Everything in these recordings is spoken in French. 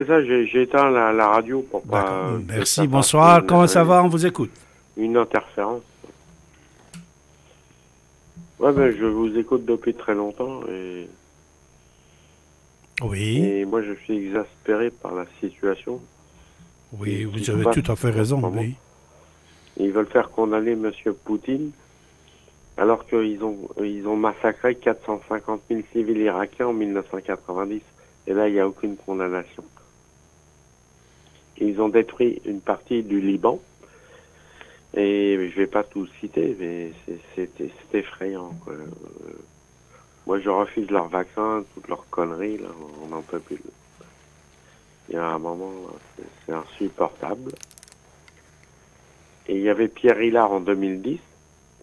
C'est ça, éteint la, la radio pour pas. Merci, bonsoir. une- Comment ça va? On vous écoute. Une interférence. Ouais, ben, je vous écoute depuis très longtemps et, Oui, et moi je suis exaspéré par la situation. oui, vous avez tout à fait raison. Oui. Ils veulent faire condamner M. Poutine alors qu'ils ont, ils ont massacré 450 000 civils irakiens en 1990. Et là, il n'y a aucune condamnation. Ils ont détruit une partie du Liban. Et je vais pas tout citer, mais c'est- effrayant. Moi, je refuse leurs vaccins, toutes leurs conneries. Là, on n'en peut plus. Il y a un moment, c'est- insupportable. Et il y avait Pierre Hillard en 2010,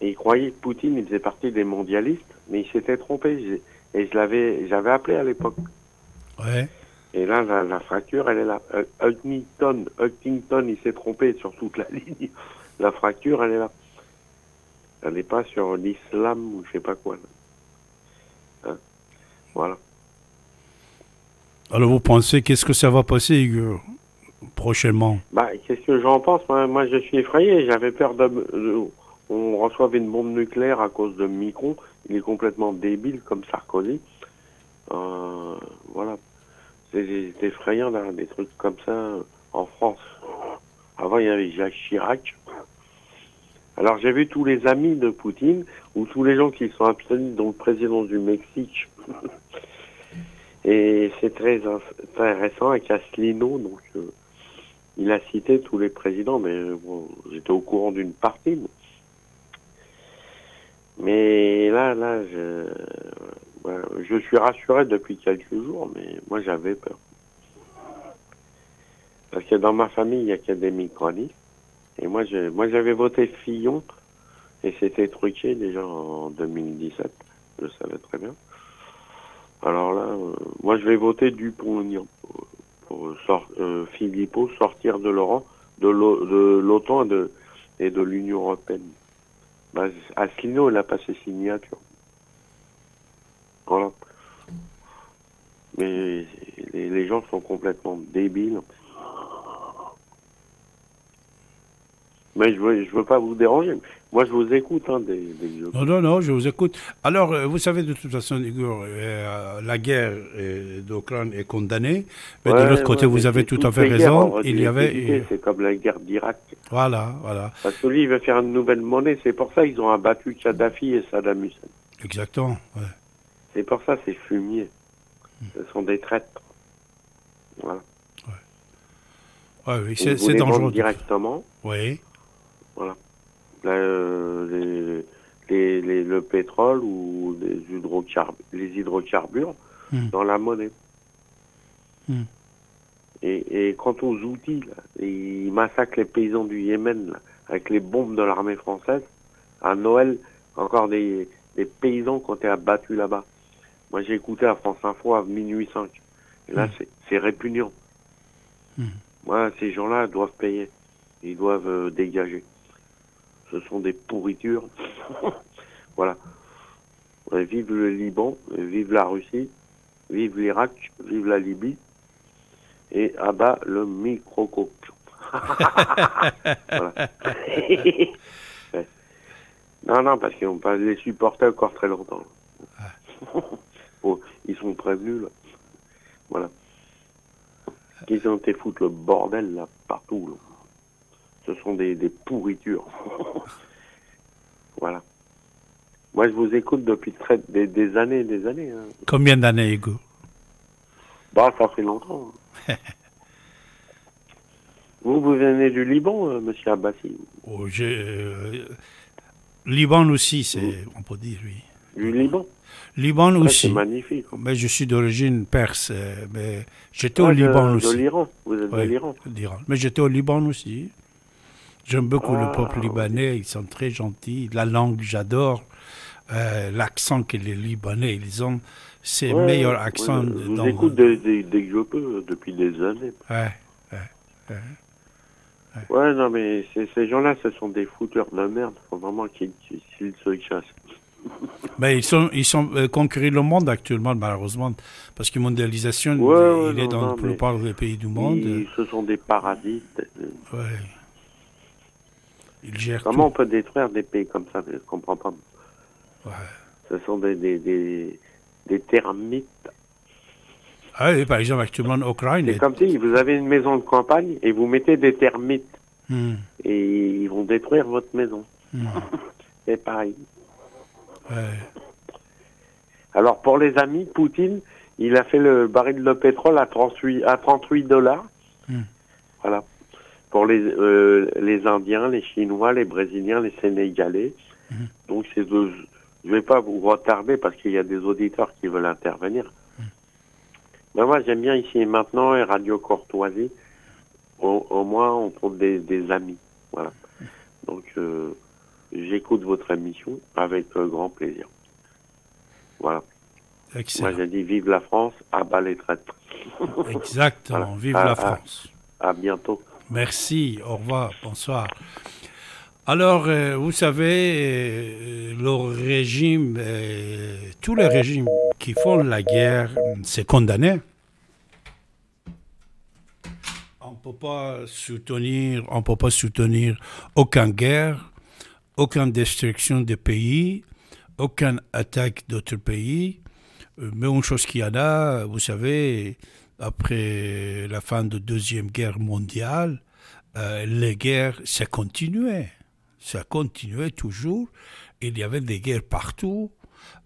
et il croyait que Poutine il faisait partie des mondialistes, mais il s'était trompé. Et je l'avais, j'avais appelé à l'époque. Ouais. Et là, la, la fracture, elle est là. Euh, Huntington, Huntington, il s'est trompé sur toute la ligne. La fracture, elle est là. Elle n'est pas sur l'islam ou je sais pas quoi. Hein voilà. Alors vous pensez qu'est-ce que ça va passer Igor, prochainement? Bah, qu'est-ce que j'en pense? Moi, moi, je suis effrayé. J'avais peur de, de- on reçoive une bombe nucléaire à cause de Micron. Il est complètement débile comme Sarkozy. Euh, voilà. C'est effrayant d'avoir des trucs comme ça en France. Avant, il y avait Jacques Chirac. Alors, j'ai vu tous les amis de Poutine ou tous les gens qui sont abstenus, dont le président du Mexique. Et c'est très in- intéressant avec Asselineau, donc euh, il a cité tous les présidents, mais euh, bon, j'étais au courant d'une partie. Mais, mais là, là, je, je suis rassuré depuis quelques jours, mais moi j'avais peur. Parce que dans ma famille, il y a que des micronistes. Et moi, je, moi j'avais voté Fillon, et c'était truqué déjà en 2017. Je savais très bien. Alors là, euh, moi je vais voter Dupont-Aignan pour, pour sor- euh, Philippot sortir de l'OTAN de de, et de l'Union européenne. Bah, Asselineau, il a pas ses signatures. Voilà. Mais les, les gens sont complètement débiles. Mais je veux, je veux pas vous déranger. Moi, je vous écoute, hein, des, des. Non, non, non, je vous écoute. Alors, euh, vous savez de toute façon, Igor, euh, la guerre euh, d'Ukraine est condamnée, mais de l'autre côté, ouais, vous avez tout à fait raison. Il y avait. C'est comme la guerre d'Irak. Voilà, voilà, Parce que lui, il veut faire une nouvelle monnaie. C'est pour ça qu'ils ont abattu Kadhafi et Saddam Hussein. exactement. ouais. C'est pour ça c'est fumier. Ce sont des traîtres. Voilà. Ouais, oui, c'est dangereux. directement. Oui, Là, euh, les, les, les- le pétrole ou les, hydrocarb- les hydrocarbures Hmm. dans la monnaie. Hmm. Et, et quant aux outils, là, ils massacrent les paysans du Yémen là, avec les bombes de l'armée française. À Noël, encore des, des paysans qui ont été abattus là-bas. Moi, j'ai écouté à France Info à minuit 5. Et là, Hmm. c'est- répugnant. Hmm. Moi, ces gens-là doivent payer. Ils doivent euh, dégager. Ce sont des pourritures. voilà. Ouais, vive le Liban, vive la Russie, vive l'Irak, vive la Libye. Et abat le microcoque. Ouais. Non, non, parce qu'ils n'ont pas les supporter encore très longtemps. Oh, ils sont prévenus, là. Voilà. Ils ont été foutre le bordel, là, partout, là. Ce sont des, des pourritures. voilà. Moi, je vous écoute depuis très, des, des années des années. hein. combien d'années, Igor Bah, ça fait longtemps. hein. vous, vous venez du Liban, euh, monsieur Abbassi Oh, j'ai, euh, Liban aussi, c'est, on peut dire, oui. Du Liban Liban aussi. C'est magnifique. Mais je suis d'origine perse, euh, mais j'étais au Ouais, de- Liban de aussi. l'Iran. Vous êtes Ouais, de l'Iran. Mais j'étais au Liban aussi. J'aime beaucoup Ah, le peuple libanais, ils sont très gentils. La langue, j'adore. Euh, L'accent que les Libanais, ils ont, c'est le meilleur accent. Je vous dans- écoute dès, dès- dès que je peux, euh, depuis des années. Ouais. Ouais, non, mais ces, gens-là, ce sont des fouteurs de merde. Faut vraiment qu'ils se chassent. Mais ils sont, ils sont euh, conquérir le monde actuellement, malheureusement, parce que mondialisation, Ouais, ouais, il est dans non, la plupart des pays du monde. Ils- ce sont des parasites. Ouais. Ils gèrent Comment on peut détruire des pays comme ça Je ne comprends pas. Ouais. Ce sont des, des, des, des termites. Ah oui, par exemple, actuellement, en Ukraine. C'est est- comme si vous avez une maison de campagne et vous mettez des termites Hmm, et ils vont détruire votre maison. hmm, C'est pareil. Ouais. Alors pour les amis, Poutine, il a fait le baril de pétrole à 38, à 38 dollars. Hmm. Voilà. Pour les, euh, les Indiens, les Chinois, les Brésiliens, les Sénégalais. Hmm. Donc c'est de, je vais pas vous retarder parce qu'il y a des auditeurs qui veulent intervenir. Hmm. Mais moi j'aime bien ici et maintenant et Radio Courtoisie. Au, au moins on trouve des, des amis. Voilà. Donc euh, j'écoute votre émission avec euh, grand plaisir. Voilà. Moi, Excellent. j'ai dit vive la France, à bas les traîtres. Exactement. Voilà. Vive la. France. À bientôt. Merci, au revoir, bonsoir. Alors, euh, vous savez, euh, le régime, euh, tous les régimes qui font la guerre, c'est condamné. On peut pas soutenir, on peut pas soutenir aucune guerre, aucune destruction des pays, aucune attaque d'autres pays. Euh, Mais une chose qu'il y en a, vous savez, après la fin de Deuxième Guerre mondiale, euh, les guerres, ça continuait. Ça continuait toujours. Il y avait des guerres partout.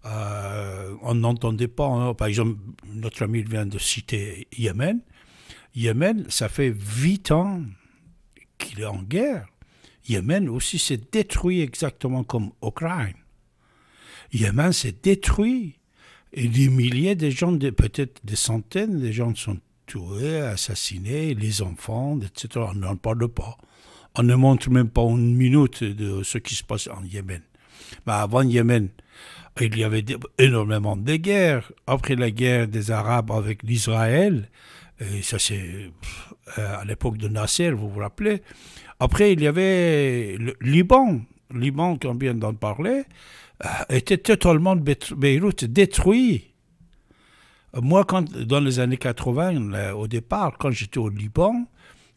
Euh, on n'entendait pas, hein. par exemple, notre ami vient de citer Yémen. Yémen, ça fait huit ans qu'il est en guerre. Yémen aussi s'est détruit exactement comme Ukraine. Yémen s'est détruit. Et des milliers de gens, peut-être des centaines de gens sont tués, assassinés, les enfants, etc. On n'en parle pas. On ne montre même pas une minute de ce qui se passe en Yémen. Mais avant Yémen, il y avait énormément de guerres. Après la guerre des Arabes avec l'Israël, ça c'est euh, à l'époque de Nasser, vous vous rappelez. Après, il y avait le Liban. Liban, qu'on vient d'en parler, euh, était totalement Beyrouth détruit. Moi, quand, dans les années 80, là, au départ, quand j'étais au Liban,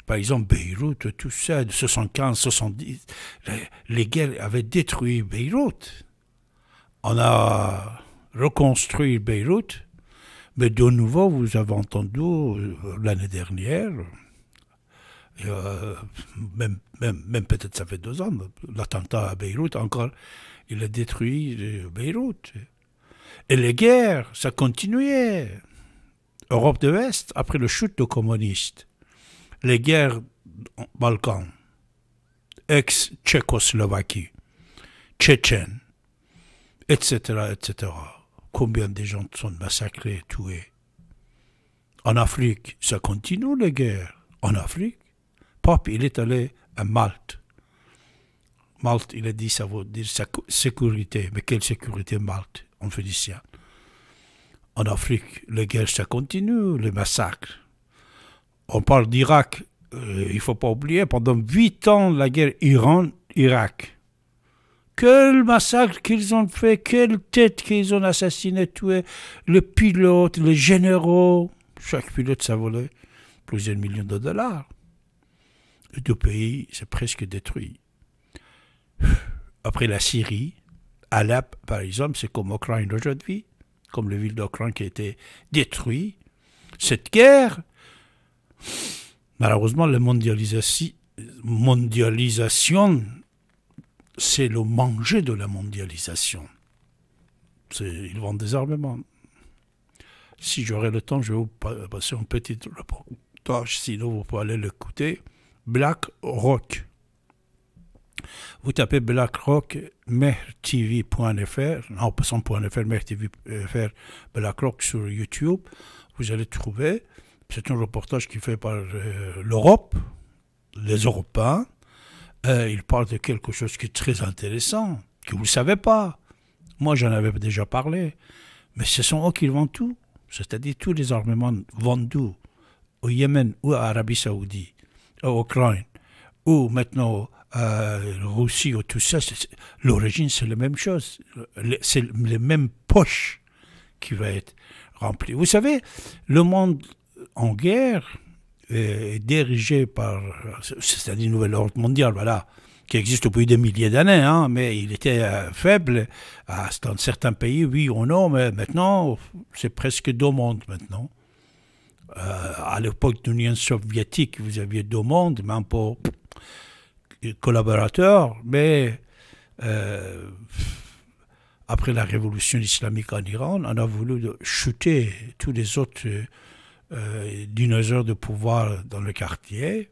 par exemple, Beyrouth, tout ça, de 75, 70, les, les guerres avaient détruit Beyrouth. On a reconstruit Beyrouth, mais de nouveau, vous avez entendu euh, l'année dernière, euh, même, même, peut-être ça fait deux ans, l'attentat à Beyrouth, encore, il a détruit euh, Beyrouth. Et les guerres, ça continuait. Europe de l'Est, après le chute des communistes, les guerres Balkans, ex-Tchécoslovaquie, Tchétchène, etc., etc. Combien de gens sont massacrés, tués? En Afrique, ça continue les guerres. En Afrique, Pop, il est allé à Malte. Malte, il a dit, ça veut dire sécurité. Mais quelle sécurité Malte? En Phénicien. En Afrique, les guerres, ça continue, les massacres. On parle d'Irak. Euh, il ne faut pas oublier, pendant huit ans, la guerre Iran-Irak. Quel massacre qu'ils ont fait, quelle tête qu'ils ont assassiné, tué, les pilotes, les généraux. Chaque pilote, ça volait plusieurs millions de dollars. Deux pays, c'est presque détruit. Après la Syrie, Alep, par exemple, c'est comme Ukraine aujourd'hui, comme la ville d'Ukraine qui a été détruite. Cette guerre, malheureusement, la mondialisation, mondialisation c'est le manger de la mondialisation. Ils vendent des armements. Si j'aurai le temps, je vais vous pa- passer un petit reportage, sinon vous pouvez aller l'écouter. Black Rock. Vous tapez Black Rock, mertv.fr, non, pas point .fr, mertv.fr, Black Rock sur YouTube. Vous allez trouver. C'est un reportage qui est fait par euh, l'Europe, les Européens. Euh, il parle de quelque chose qui est très intéressant, que vous ne savez pas. Moi, j'en avais déjà parlé. Mais ce sont eux qui vendent tout. C'est-à-dire tous les armements vendus au Yémen ou à Arabie Saoudite, à Ukraine, ou maintenant euh, Russie ou tout ça, l'origine c'est la même chose. C'est les mêmes poches qui va être remplie. Vous savez, le monde en guerre est dirigé par, c'est-à-dire une nouvelle ordre mondiale, voilà, qui existe depuis des milliers d'années, hein, mais il était euh, faible dans certains pays, oui ou non, mais maintenant, c'est presque deux mondes maintenant. Euh, à l'époque de l'Union soviétique, vous aviez deux mondes, même pour collaborateurs, mais euh, après la révolution islamique en Iran, on a voulu chuter tous les autres euh, dinosaures de pouvoir dans le quartier,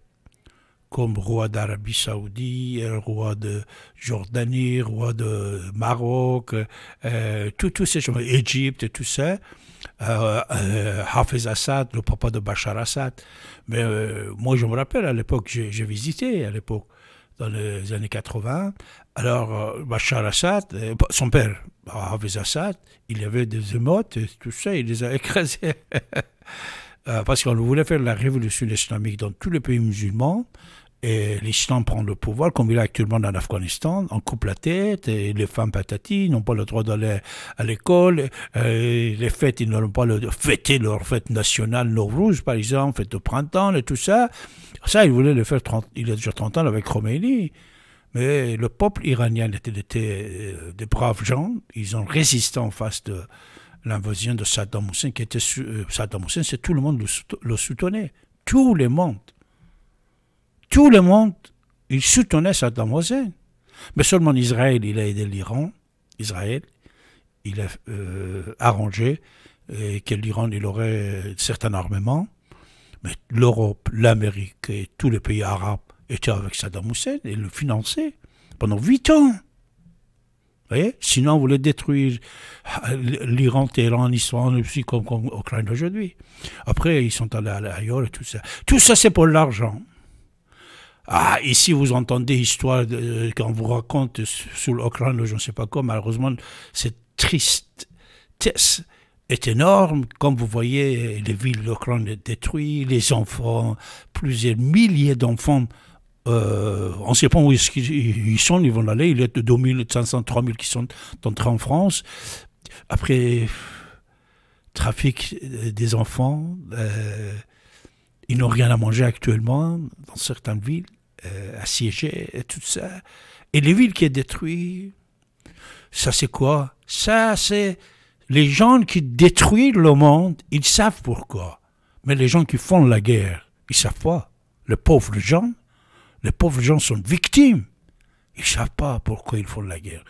comme roi d'Arabie Saoudite, roi de Jordanie, roi de Maroc, euh, tous ces gens, Égypte, tout ça. Euh, euh, Hafez Assad, le papa de Bachar Assad. Mais moi, je me rappelle, à l'époque, j'ai visité, à l'époque, dans les années 80. Alors, Bachar Assad, son père, Hafez Assad, il avait des émotes, tout ça, il les a écrasés. Parce qu'on voulait faire la révolution islamique dans tous les pays musulmans et l'islam prend le pouvoir, comme il est actuellement en Afghanistan, on coupe la tête, et les femmes patatis n'ont pas le droit d'aller à l'école, les fêtes, ils n'ont pas le droit de fêter leur fête nationale, Nowruz par exemple, fête de printemps et tout ça. Ça, ils voulaient le faire 30, il y a déjà 30 ans avec Khomeini. Mais le peuple iranien était, était euh, des braves gens, ils ont résisté en face de l'invasion de Saddam Hussein, qui était euh, Saddam Hussein, c'est tout le monde le, soutenait, tout le monde tout le monde, il soutenait Saddam Hussein. Mais seulement Israël, il a aidé l'Iran. Israël, il a euh, arrangé que l'Iran, il aurait certain armement. Mais l'Europe, l'Amérique et tous les pays arabes étaient avec Saddam Hussein et le finançaient pendant huit ans. Vous voyez Sinon, on voulait détruire l'Iran, Téhéran, Israël, aussi comme, l'Ukraine aujourd'hui. Après, ils sont allés ailleurs et tout ça. Tout ça, c'est pour l'argent. Ah, ici, vous entendez histoire de, quand vous raconte sous l'Ukraine, je ne sais pas quoi, malheureusement, cette tristesse est énorme. Comme vous voyez, les villes de l'Ukraine détruites, les enfants, plusieurs milliers d'enfants, euh, on ne sait pas où ils sont, ils vont aller. Il y a 2500, 3000 qui sont entrés en France. Après, trafic des enfants, euh, ils n'ont rien à manger actuellement dans certaines villes euh, assiégé et tout ça. Et les villes qui sont détruites, ça c'est quoi? Ça c'est les gens qui détruisent le monde, ils savent pourquoi. Mais les gens qui font la guerre, ils savent pas. Les pauvres gens, les pauvres gens sont victimes. Ils ne savent pas pourquoi ils font la guerre.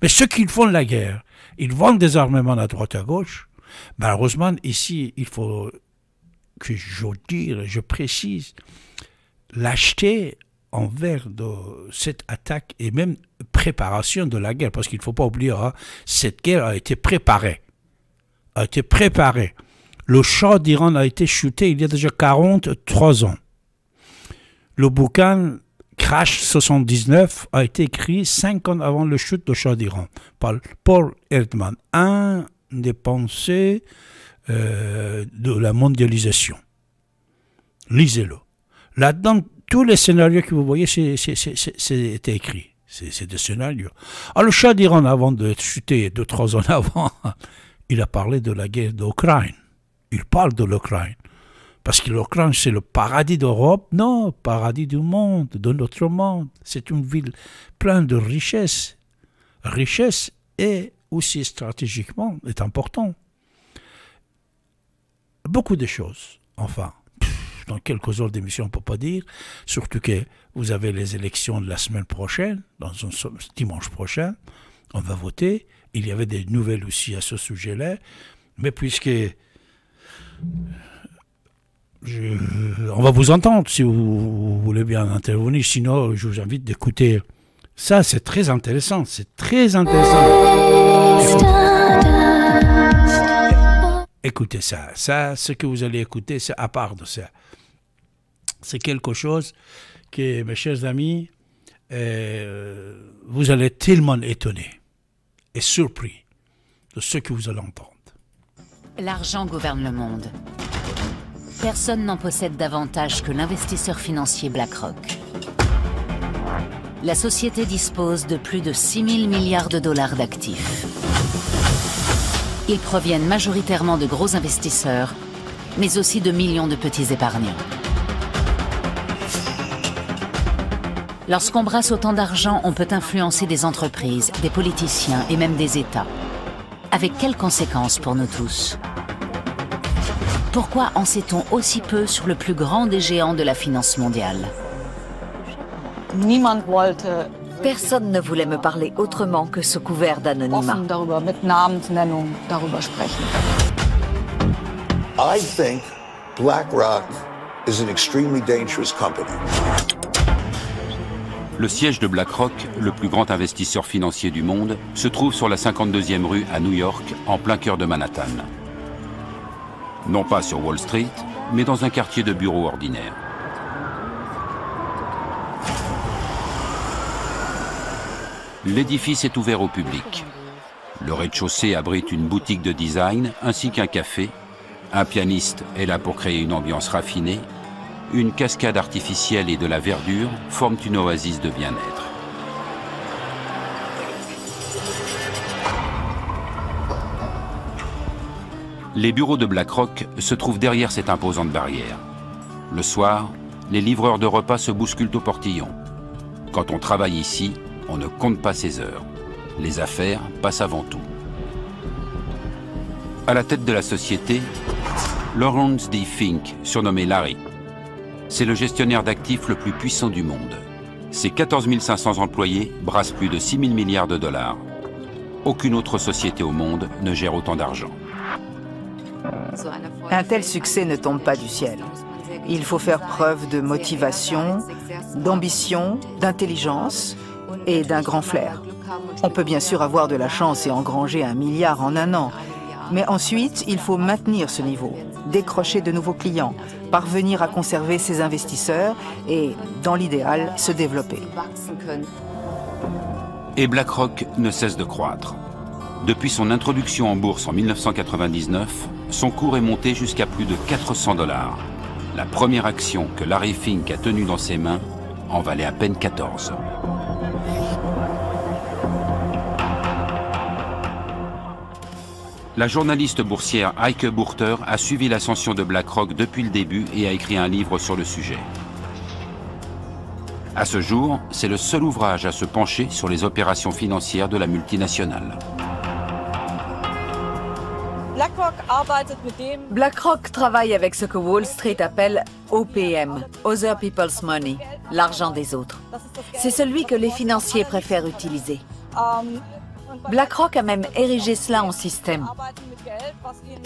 Mais ceux qui font la guerre, ils vendent des armements à droite à gauche. Malheureusement, ici, il faut que je dire, je précise, l'acheter envers de cette attaque et même préparation de la guerre, parce qu'il ne faut pas oublier, hein, cette guerre a été préparée. A été préparée. Le Shah d'Iran a été chuté il y a déjà 43 ans. Le bouquin Crash 79 a été écrit 5 ans avant le chute du Shah d'Iran par Paul Erdman, un des pensées euh, de la mondialisation. Lisez-le. Là-dedans, tous les scénarios que vous voyez, c'est écrit. C'est des scénarios. Alors, ah, Shah d'Iran, avant de chuter deux, trois ans avant, il a parlé de la guerre d'Ukraine. Il parle de l'Ukraine. Parce que l'Ukraine, c'est le paradis d'Europe. Non, paradis du monde, de notre monde. C'est une ville pleine de richesses. Richesse et aussi stratégiquement est important. Beaucoup de choses, enfin dans quelques heures d'émission, on ne peut pas dire. Surtout que vous avez les élections de la semaine prochaine, dans dimanche prochain. On va voter. Il y avait des nouvelles aussi à ce sujet-là. Mais puisque on va vous entendre si vous, voulez bien intervenir. Sinon, je vous invite d'écouter. Ça, c'est très intéressant. C'est très intéressant. Écoutez ça. Ça, ce que vous allez écouter, c'est à part de ça c'est quelque chose que, mes chers amis, euh, vous allez tellement étonner et surpris de ce que vous allez entendre. L'argent gouverne le monde. Personne n'en possède davantage que l'investisseur financier BlackRock. la société dispose de plus de 6 000 milliards de dollars d'actifs. Ils proviennent majoritairement de gros investisseurs, mais aussi de millions de petits épargnants. Lorsqu'on brasse autant d'argent, on peut influencer des entreprises, des politiciens et même des États. Avec quelles conséquences pour nous tous? Pourquoi en sait-on aussi peu sur le plus grand des géants de la finance mondiale Personne ne voulait me parler autrement que sous couvert d'anonymat. I think BlackRock is an extremely dangerous company. Le siège de BlackRock, le plus grand investisseur financier du monde, se trouve sur la 52e rue à New York, en plein cœur de Manhattan. Non pas sur Wall Street, mais dans un quartier de bureaux ordinaire. L'édifice est ouvert au public. Le rez-de-chaussée abrite une boutique de design ainsi qu'un café. Un pianiste est là pour créer une ambiance raffinée une cascade artificielle et de la verdure forment une oasis de bien-être. Les bureaux de BlackRock se trouvent derrière cette imposante barrière. Le soir, les livreurs de repas se bousculent au portillon. Quand on travaille ici, on ne compte pas ses heures. Les affaires passent avant tout. À la tête de la société, Lawrence D. Fink, surnommé Larry, c'est le gestionnaire d'actifs le plus puissant du monde. Ses 14 500 employés brassent plus de 6 000 milliards de dollars. Aucune autre société au monde ne gère autant d'argent. Un tel succès ne tombe pas du ciel. Il faut faire preuve de motivation, d'ambition, d'intelligence et d'un grand flair. On peut bien sûr avoir de la chance et engranger un milliard en un an, mais ensuite, il faut maintenir ce niveau, décrocher de nouveaux clients, parvenir à conserver ses investisseurs et, dans l'idéal, se développer. Et BlackRock ne cesse de croître. Depuis son introduction en bourse en 1999, son cours est monté jusqu'à plus de 400 dollars. La première action que Larry Fink a tenue dans ses mains en valait à peine 14. La journaliste boursière Heike Burter a suivi l'ascension de BlackRock depuis le début et a écrit un livre sur le sujet. À ce jour, c'est le seul ouvrage à se pencher sur les opérations financières de la multinationale. BlackRock travaille avec ce que Wall Street appelle OPM, Other People's Money, l'argent des autres. C'est celui que les financiers préfèrent utiliser. BlackRock a même érigé cela en système.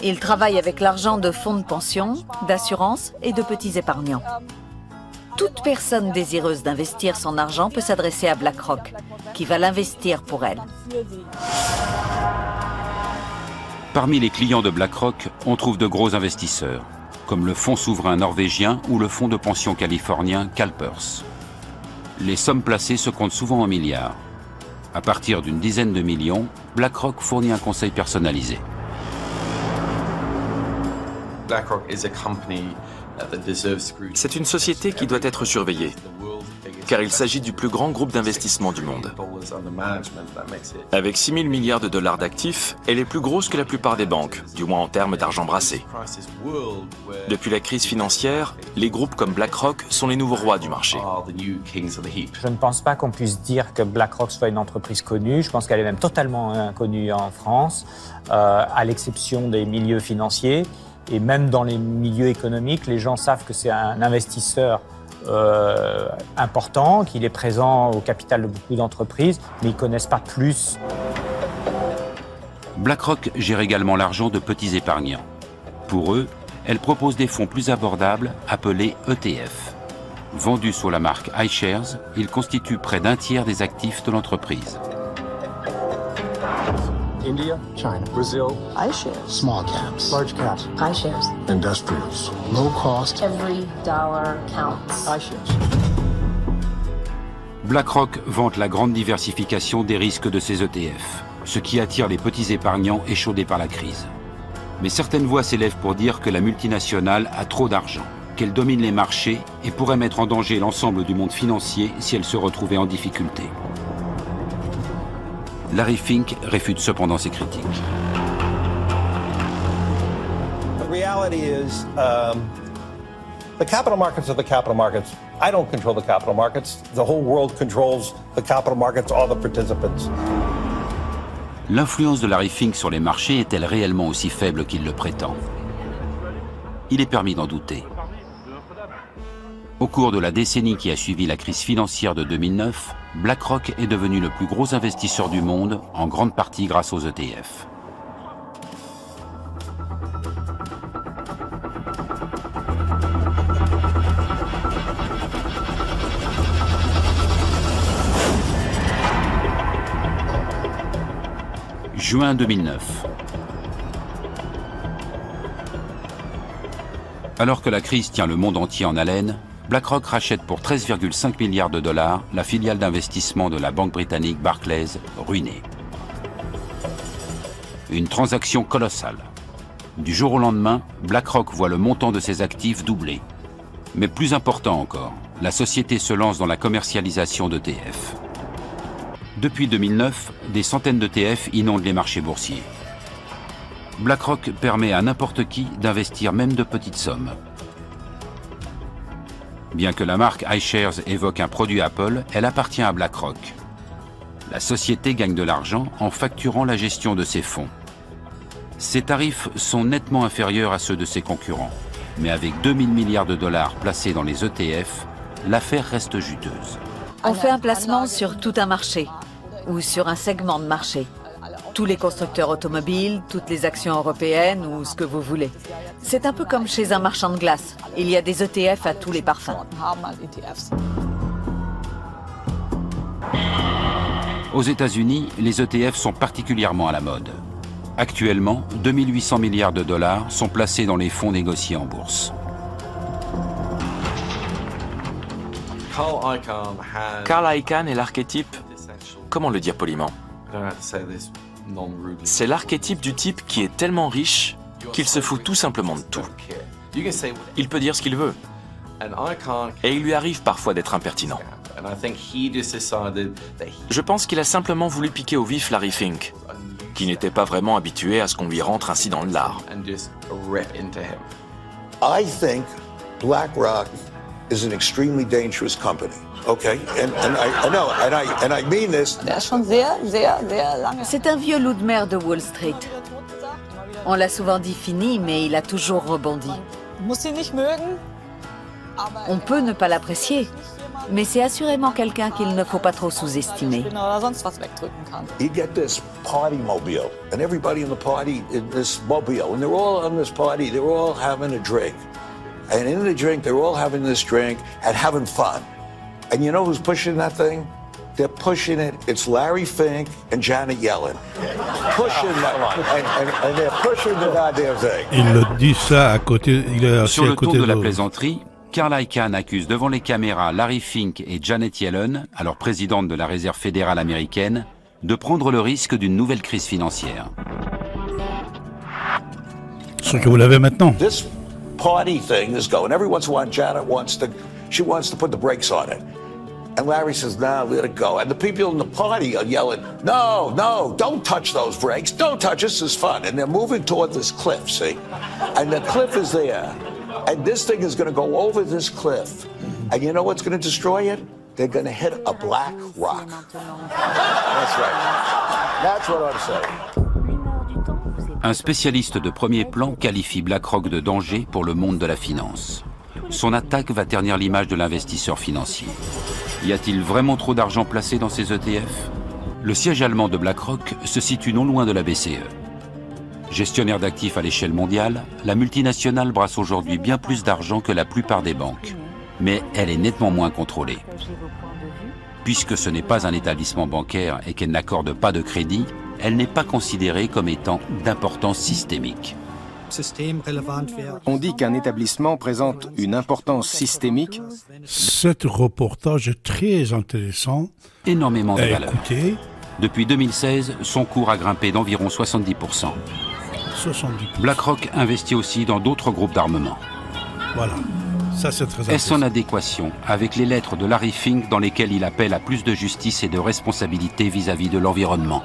Il travaille avec l'argent de fonds de pension, d'assurance et de petits épargnants. Toute personne désireuse d'investir son argent peut s'adresser à BlackRock, qui va l'investir pour elle. Parmi les clients de BlackRock, on trouve de gros investisseurs, comme le fonds souverain norvégien ou le fonds de pension californien CalPERS. Les sommes placées se comptent souvent en milliards. À partir d'une dizaine de millions, BlackRock fournit un conseil personnalisé. C'est une société qui doit être surveillée, car il s'agit du plus grand groupe d'investissement du monde. Avec 6 000 milliards de dollars d'actifs, elle est plus grosse que la plupart des banques, du moins en termes d'argent brassé. Depuis la crise financière, les groupes comme BlackRock sont les nouveaux rois du marché. Je ne pense pas qu'on puisse dire que BlackRock soit une entreprise connue. Je pense qu'elle est même totalement inconnue en France, euh, à l'exception des milieux financiers. Et même dans les milieux économiques, les gens savent que c'est un investisseur euh, important, qu'il est présent au capital de beaucoup d'entreprises, mais ils ne connaissent pas plus. BlackRock gère également l'argent de petits épargnants. Pour eux, elle propose des fonds plus abordables appelés ETF. Vendus sous la marque iShares, ils constituent près d'un tiers des actifs de l'entreprise. India, China, Brazil, iShares, small caps, large caps, iShares, industrials, low cost. Every dollar counts. iShares. BlackRock vante la grande diversification des risques de ses ETF, ce qui attire les petits épargnants échaudés par la crise. Mais certaines voix s'élèvent pour dire que la multinationale a trop d'argent, qu'elle domine les marchés et pourrait mettre en danger l'ensemble du monde financier si elle se retrouvait en difficulté. Larry Fink réfute cependant ces critiques. The reality is, um, the capital markets are the capital markets. I don't control the capital markets. The whole world controls the capital markets, all the participants. L'influence de Larry Fink sur les marchés est-elle réellement aussi faible qu'il le prétend? Il est permis d'en douter. Au cours de la décennie qui a suivi la crise financière de 2009, BlackRock est devenu le plus gros investisseur du monde, en grande partie grâce aux ETF. Juin 2009. Alors que la crise tient le monde entier en haleine, BlackRock rachète pour 13,5 milliards de dollars la filiale d'investissement de la banque britannique Barclays, ruinée. Une transaction colossale. Du jour au lendemain, BlackRock voit le montant de ses actifs doubler. Mais plus important encore, la société se lance dans la commercialisation d'ETF. Depuis 2009, des centaines d'ETF inondent les marchés boursiers. BlackRock permet à n'importe qui d'investir même de petites sommes. Bien que la marque iShares évoque un produit Apple, elle appartient à BlackRock. La société gagne de l'argent en facturant la gestion de ses fonds. Ses tarifs sont nettement inférieurs à ceux de ses concurrents. Mais avec 2000 milliards de dollars placés dans les ETF, l'affaire reste juteuse. On fait un placement sur tout un marché ou sur un segment de marché. Tous les constructeurs automobiles, toutes les actions européennes ou ce que vous voulez. C'est un peu comme chez un marchand de glace. Il y a des ETF à tous les parfums. Aux États-Unis, les ETF sont particulièrement à la mode. Actuellement, 2800 milliards de dollars sont placés dans les fonds négociés en bourse. Carl Icahn est l'archétype, comment le dire poliment? C'est l'archétype du type qui est tellement riche qu'il se fout tout simplement de tout. Il peut dire ce qu'il veut. Et il lui arrive parfois d'être impertinent. Je pense qu'il a simplement voulu piquer au vif Larry Fink, qui n'était pas vraiment habitué à ce qu'on lui rentre ainsi dans le lard. I think BlackRock is an extremely dangerous company. Okay, and, and I, I know, and I, and I mean this. C'est un vieux loup de mer de Wall Street. On l'a souvent dit fini, mais il a toujours rebondi. On peut ne pas l'apprécier, mais c'est assurément quelqu'un qu'il ne faut pas trop sous-estimer. You get this party mobile, and everybody in the party in this mobile, and they're all on this party, they're all having a drink. And in the drink, they're all having this drink and having fun. And you know who's pushing that thing? They're pushing it. It's Larry Fink and Janet Yellen. Pushing that and, and, and they're pushing the goddamn thing. Il dit ça à côté, il est assis Sur à le côté tour de la plaisanterie, Carl Icahn accuse devant les caméras Larry Fink et Janet Yellen, alors présidente de la Réserve fédérale américaine, de prendre le risque d'une nouvelle crise financière. Ce que vous l'avez maintenant. This party thing is going. Every once in a while, Janet wants to, she wants to put the brakes on it. And Larry says, no, let it go. And the people in the party are yelling, no, no, don't touch those brakes. Don't touch, this is fun. And they're moving toward this cliff, see? And the cliff is there. And this thing is going to go over this cliff. And you know what's going to destroy it? They're going to hit a black rock. That's right. That's what I'm saying. Un spécialiste de premier plan qualifie BlackRock de danger pour le monde de la finance. Son attaque va ternir l'image de l'investisseur financier. Y a-t-il vraiment trop d'argent placé dans ces ETF Le siège allemand de BlackRock se situe non loin de la BCE. Gestionnaire d'actifs à l'échelle mondiale, la multinationale brasse aujourd'hui bien plus d'argent que la plupart des banques. Mais elle est nettement moins contrôlée. Puisque ce n'est pas un établissement bancaire et qu'elle n'accorde pas de crédit, elle n'est pas considérée comme étant d'importance systémique. On dit qu'un établissement présente une importance systémique. Cet reportage est très intéressant. Énormément de à valeur. Depuis 2016, son cours a grimpé d'environ 70%. 70. BlackRock investit aussi dans d'autres groupes d'armement. Voilà. Ça, c'est très Est-ce en adéquation avec les lettres de Larry Fink dans lesquelles il appelle à plus de justice et de responsabilité vis-à-vis -vis de l'environnement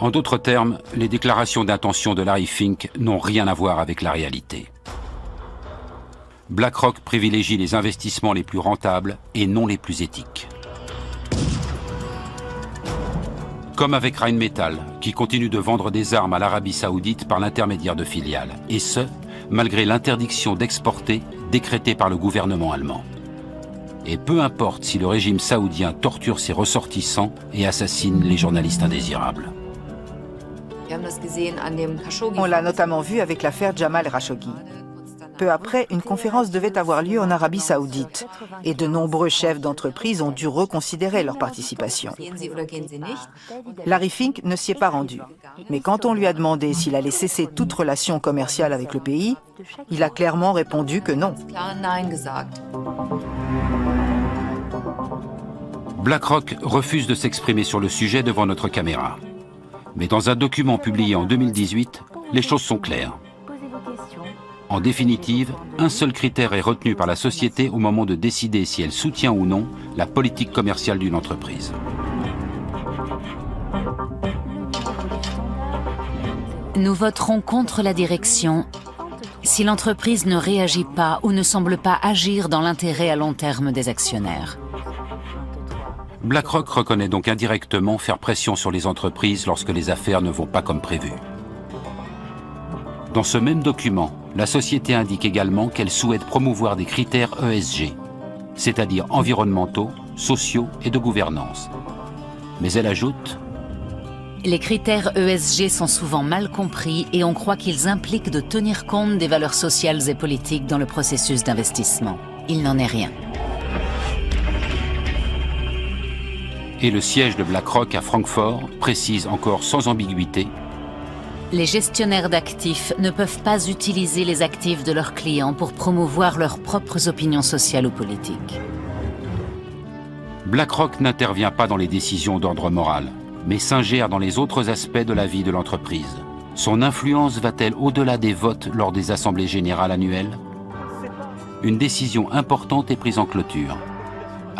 En d'autres termes, les déclarations d'intention de Larry Fink n'ont rien à voir avec la réalité. BlackRock privilégie les investissements les plus rentables et non les plus éthiques. Comme avec Rheinmetall, qui continue de vendre des armes à l'Arabie saoudite par l'intermédiaire de filiales, et ce, malgré l'interdiction d'exporter décrétée par le gouvernement allemand. Et peu importe si le régime saoudien torture ses ressortissants et assassine les journalistes indésirables. On l'a notamment vu avec l'affaire Jamal Khashoggi. Peu après, une conférence devait avoir lieu en Arabie saoudite et de nombreux chefs d'entreprise ont dû reconsidérer leur participation. Larry Fink ne s'y est pas rendu. Mais quand on lui a demandé s'il allait cesser toute relation commerciale avec le pays, il a clairement répondu que non. BlackRock refuse de s'exprimer sur le sujet devant notre caméra. Mais dans un document publié en 2018, les choses sont claires. En définitive, un seul critère est retenu par la société au moment de décider si elle soutient ou non la politique commerciale d'une entreprise. Nous voterons contre la direction si l'entreprise ne réagit pas ou ne semble pas agir dans l'intérêt à long terme des actionnaires. BlackRock reconnaît donc indirectement faire pression sur les entreprises lorsque les affaires ne vont pas comme prévu. Dans ce même document, la société indique également qu'elle souhaite promouvoir des critères ESG, c'est-à-dire environnementaux, sociaux et de gouvernance. Mais elle ajoute Les critères ESG sont souvent mal compris et on croit qu'ils impliquent de tenir compte des valeurs sociales et politiques dans le processus d'investissement. Il n'en est rien. Et le siège de BlackRock à Francfort précise encore sans ambiguïté les gestionnaires d'actifs ne peuvent pas utiliser les actifs de leurs clients pour promouvoir leurs propres opinions sociales ou politiques. BlackRock n'intervient pas dans les décisions d'ordre moral, mais s'ingère dans les autres aspects de la vie de l'entreprise. Son influence va-t-elle au-delà des votes lors des assemblées générales annuelles? Une décision importante est prise en clôture.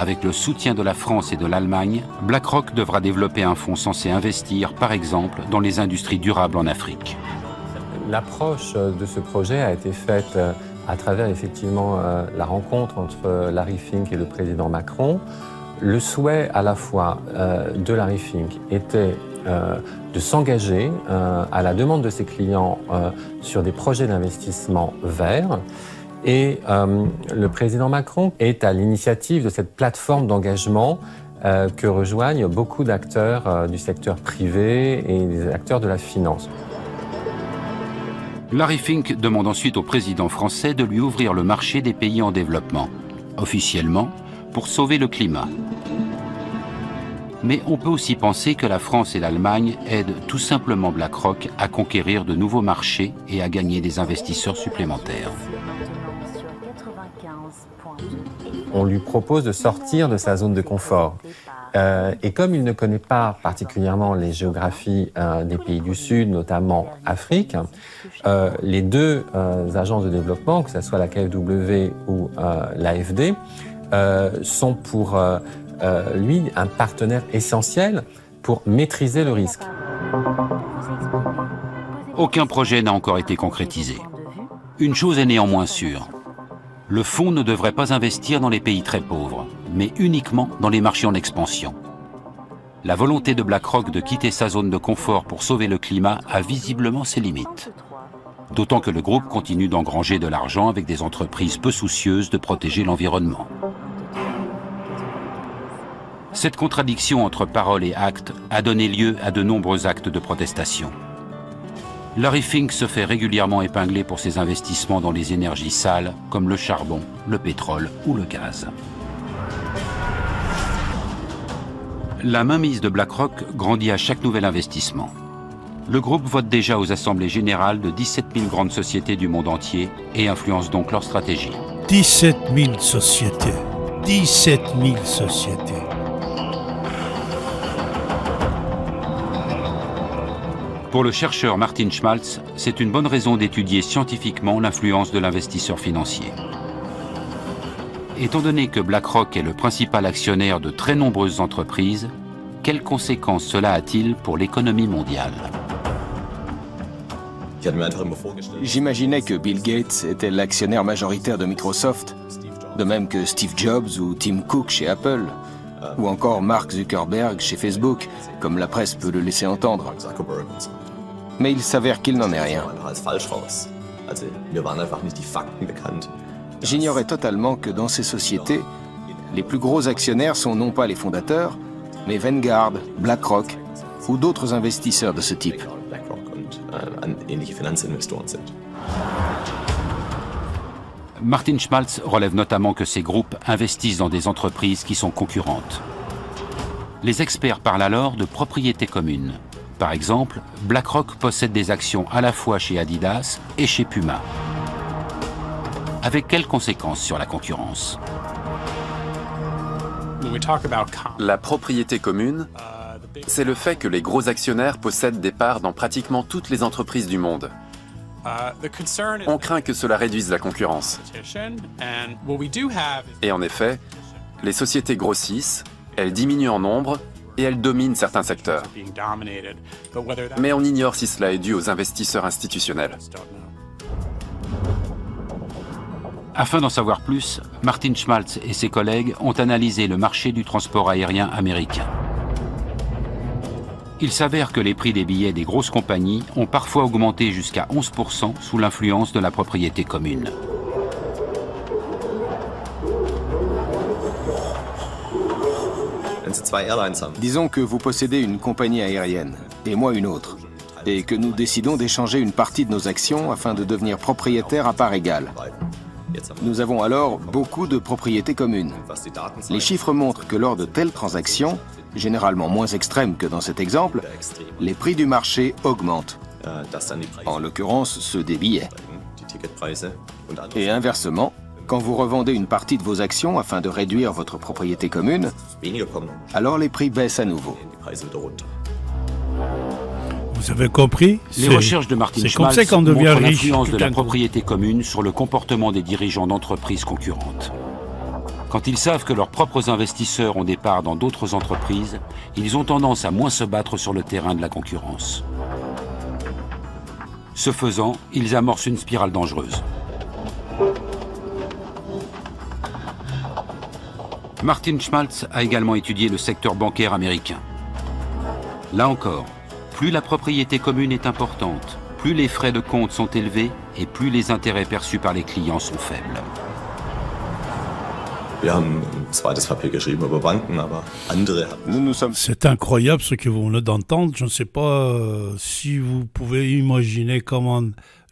Avec le soutien de la France et de l'Allemagne, BlackRock devra développer un fonds censé investir, par exemple, dans les industries durables en Afrique. L'approche de ce projet a été faite euh, à travers effectivement euh, la rencontre entre Larry Fink et le président Macron. Le souhait à la fois euh, de Larry Fink était de s'engager à la demande de ses clients sur des projets d'investissement verts et euh, le président Macron est à l'initiative de cette plateforme d'engagement euh, que rejoignent beaucoup d'acteurs euh, du secteur privé et des acteurs de la finance. Larry Fink demande ensuite au président français de lui ouvrir le marché des pays en développement, officiellement pour sauver le climat. Mais on peut aussi penser que la France et l'Allemagne aident tout simplement BlackRock à conquérir de nouveaux marchés et à gagner des investisseurs supplémentaires on lui propose de sortir de sa zone de confort. Euh, et comme il ne connaît pas particulièrement les géographies euh, des pays du Sud, notamment Afrique, euh, les deux agences de développement, que ce soit la KfW ou l'AFD, sont pour lui un partenaire essentiel pour maîtriser le risque. Aucun projet n'a encore été concrétisé. Une chose est néanmoins sûre, le fonds ne devrait pas investir dans les pays très pauvres, mais uniquement dans les marchés en expansion. La volonté de BlackRock de quitter sa zone de confort pour sauver le climat a visiblement ses limites. D'autant que le groupe continue d'engranger de l'argent avec des entreprises peu soucieuses de protéger l'environnement. Cette contradiction entre parole et acte a donné lieu à de nombreux actes de protestation. Larry Fink se fait régulièrement épingler pour ses investissements dans les énergies sales comme le charbon, le pétrole ou le gaz. La mainmise de BlackRock grandit à chaque nouvel investissement. Le groupe vote déjà aux assemblées générales de 17 000 grandes sociétés du monde entier et influence donc leur stratégie. 17 000 sociétés. 17 000 sociétés. Pour le chercheur Martin Schmalz, c'est une bonne raison d'étudier scientifiquement l'influence de l'investisseur financier. Étant donné que BlackRock est le principal actionnaire de très nombreuses entreprises, quelles conséquences cela a-t-il pour l'économie mondiale? J'imaginais que Bill Gates était l'actionnaire majoritaire de Microsoft, de même que Steve Jobs ou Tim Cook chez Apple, ou encore Mark Zuckerberg chez Facebook, comme la presse peut le laisser entendre. Mais il s'avère qu'il n'en est rien. J'ignorais totalement que dans ces sociétés, les plus gros actionnaires sont non pas les fondateurs, mais Vanguard, BlackRock ou d'autres investisseurs de ce type. Martin Schmalz relève notamment que ces groupes investissent dans des entreprises qui sont concurrentes. Les experts parlent alors de propriété commune. Par exemple, BlackRock possède des actions à la fois chez Adidas et chez Puma. Avec quelles conséquences sur la concurrence? La propriété commune, c'est le fait que les gros actionnaires possèdent des parts dans pratiquement toutes les entreprises du monde. On craint que cela réduise la concurrence. Et en effet, les sociétés grossissent, elles diminuent en nombre et elles dominent certains secteurs. Mais on ignore si cela est dû aux investisseurs institutionnels. Afin d'en savoir plus, Martin Schmaltz et ses collègues ont analysé le marché du transport aérien américain. Il s'avère que les prix des billets des grosses compagnies ont parfois augmenté jusqu'à 11% sous l'influence de la propriété commune. Disons que vous possédez une compagnie aérienne et moi une autre, et que nous décidons d'échanger une partie de nos actions afin de devenir propriétaires à part égale. Nous avons alors beaucoup de propriétés communes. Les chiffres montrent que lors de telles transactions, généralement moins extrêmes que dans cet exemple, les prix du marché augmentent. En l'occurrence, ceux des billets. Et inversement, quand vous revendez une partie de vos actions afin de réduire votre propriété commune, alors les prix baissent à nouveau. Vous avez compris? Les recherches de Martin Schmalz montrent l'influence de la propriété commune sur le comportement des dirigeants d'entreprises concurrentes. Quand ils savent que leurs propres investisseurs ont des parts dans d'autres entreprises, ils ont tendance à moins se battre sur le terrain de la concurrence. Ce faisant, ils amorcent une spirale dangereuse. Martin Schmaltz a également étudié le secteur bancaire américain. Là encore, plus la propriété commune est importante, plus les frais de compte sont élevés et plus les intérêts perçus par les clients sont faibles. C'est incroyable ce que vous venez d'entendre. Je ne sais pas euh, si vous pouvez imaginer comment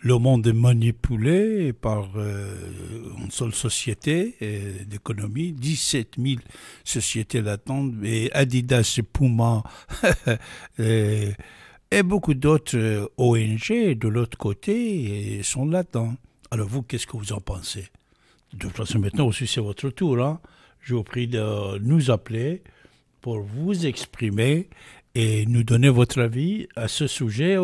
le monde est manipulé par euh, une seule société euh, d'économie, 17 000 sociétés l'attendent, et Adidas et Puma, et, et, beaucoup d'autres euh, ONG de l'autre côté sont là-dedans. Alors vous, qu'est-ce que vous en pensez? De toute façon, maintenant aussi, c'est votre tour. Hein? Je vous prie de nous appeler pour vous exprimer et nous donner votre avis à ce sujet.